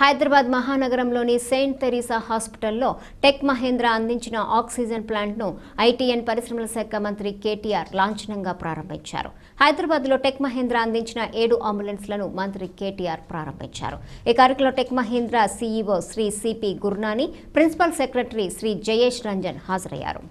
హైదరాబాద్ మహానగరంలోని saint Teresa హాస్పిటల్లో Tech Mahindra అందించిన ఆక్సిజన్ ప్లాంట్ను ఐటీఎన్ పరిశ్రమల శాఖ మంత్రి కేటీఆర్ లాంఛనంగా ప్రారంభించారు. హైదరాబాద్లో టెక్ మహేంద్ర అందించిన ఏడు అంబులెన్స్లను మంత్రి కేటీఆర్ ప్రారంభించారు. ఈ కార్యక్రమంలో Tech Mahindra CEO Shri CP Gurnani principal secretary Shri Jayesh Ranjan హాజరయ్యారు.